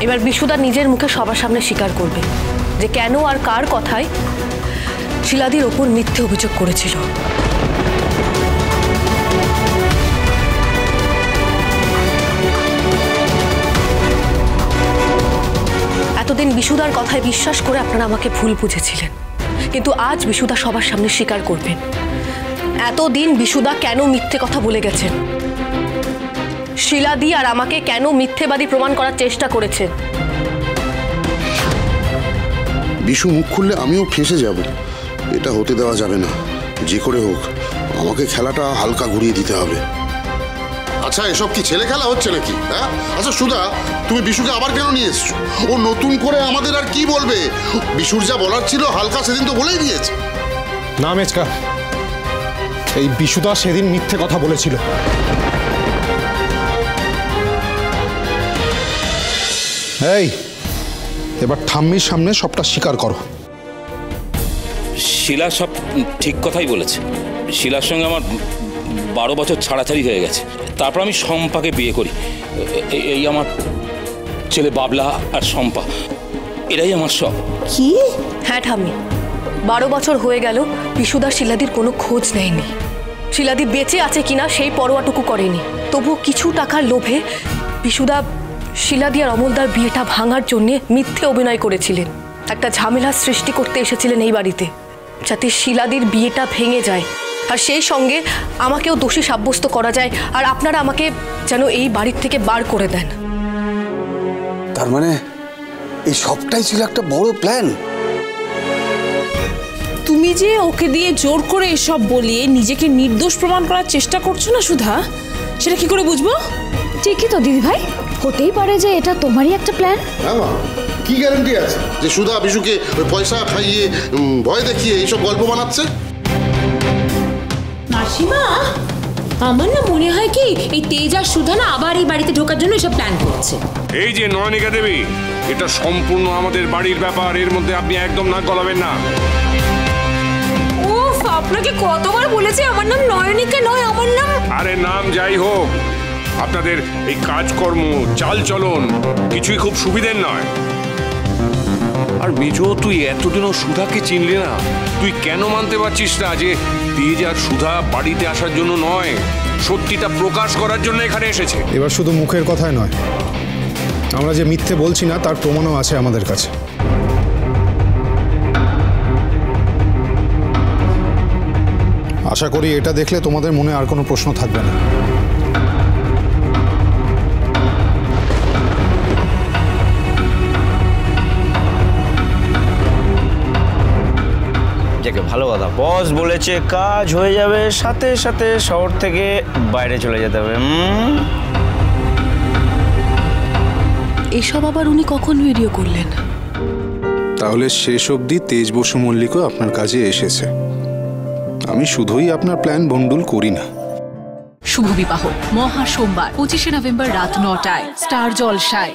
এবার বিশুদা নিজের মুখে সবার সামনে স্বীকার করবে যে কেন আর কার কথায় শিলাদির ওপর মিথ্যে অভিযোগ করেছিল। এতদিন বিশুদার কথায় বিশ্বাস করে আপনারা আমাকে ভুল বুঝেছিলেন। কিন্তু আজ বিশুদা সবার সামনে স্বীকার করবেন। এতদিন বিশুদা কেন মিথ্যে কথা বলে গেছেন? শিলাদি আর আমাকে কেন মিথ্যেবাদী প্রমাণ করার চেষ্টা করেছে? বিশু মুখ খুললে আমিও ফেঁসে যাব। এটা হতে দেওয়া যাবে না। যে করে হোক আমাকে খেলাটা হালকা ঘুরিয়ে দিতে হবে। আচ্ছা এসব কি ছেলে খেলা হচ্ছে নাকি? হ্যাঁ? আচ্ছা সুধা তুমি বিশুকে আবার কেন নিয়ে এসছো? ও নতুন করে আমাদের আর কি বলবে? বিশুর যা বলার ছিল হালকা সেদিন তো বলেই দিয়েছে। না মেচকা এই বিশুদা সেদিন মিথ্যে কথা বলেছিল। এই এবার ঠাম্মির সামনে সবটা স্বীকার করো। শিলা সব ঠিক কথাই বলেছে। শিলার সঙ্গে আমার বারো বছর ছাড়াছাড়ি হয়ে গেছে। তারপর আমি শম্পাকে বিয়ে করি। এই আমার ছেলে বাবলা আর শম্পা এরাই আমার সব। কি? হ্যাঁ ঠাম্মি বারো বছর হয়ে গেল বিশুদা শিলাদির কোনো খোঁজ নেয়নি। শিলাদি বেঁচে আছে কিনা সেই পরোয়াটুকু করেনি। তবু কিছু টাকার লোভে বিশুদা শিলাদি আর অমলদার বিয়েটা ভাঙার জন্যে মিথ্যে অভিনয় করেছিলেন। একটা ঝামেলার সৃষ্টি করতে এসেছিলেন এই বাড়িতে যাতে শিলাদির বিয়েটা ভেঙে যায়। আর সেই সঙ্গে আমাকেও দোষী সাব্যস্ত করা যায় আর আপনারা আমাকে যেন এই বাড়ির থেকে বার করে দেন। তার মানে এই সবটাই ছিল একটা বড় প্ল্যান? তুমি যে ওকে দিয়ে জোর করে এসব বলিয়ে নিজেকে নির্দোষ প্রমাণ করার চেষ্টা করছ না সুধা? সেটা কি করে বুঝব? ঠিকই তো দিদি ভাই হতেই পারে যে এটা তোমারই একটা প্ল্যান হ্যাঁ মা কি গ্যারান্টি আছে যে সুধা বিশুকে ওই পয়সা খাইয়ে ভয় দেখিয়ে এইসব গল্প বানাচ্ছে? মাসিমা আমার না মনে হয় কি এই তেজ আর সুধা না আবার এই বাড়িতে ঢোকার জন্য এসব প্ল্যান করছে। এই যে নয়নিকা দেবী এটা সম্পূর্ণ আমাদের বাড়ির ব্যাপার এর মধ্যে আপনি একদম নাক গলাবেন না। উফ আপনাকে কতবার বলেছি আমার নাম নয়নিকা নয় আমার নাম আরে নাম যাই হোক আপনাদের এই কাজকর্ম, চালচলন কিছুই খুব সুবিধের নয়। আর মেজো, তুই এতদিনও সুধাকে চিনলি না। তুই কেন মানতে পারছিস না যে তেজ আর সুধা বাড়িতে আসার জন্য নয়, সত্যিটা প্রকাশ করার জন্য এখানে এসেছে? এবার শুধু মুখের কথায় নয়। আমরা যে মিথ্যে বলছি না, তার প্রমাণও আছে আমাদের কাছে। আশা করি এটা দেখলে তোমাদের মনে আর কোনো প্রশ্ন থাকবে না। যাকে ভালো কথা বস বলেছে কাজ হয়ে যাবে সাথে সাথে শহর থেকে বাইরে চলে যেতে হবে। এসব আবার উনি কখন ভিডিও করলেন? তাহলে শেষ অবধি তেজ বসু মল্লিকও আপনার কাজে এসেছে। আমি শুধুই আপনার প্ল্যান বন্ডুল করি না। শুভ বিবাহ মহা সোমবার পঁচিশে নভেম্বর রাত নটায় স্টার জলসায়।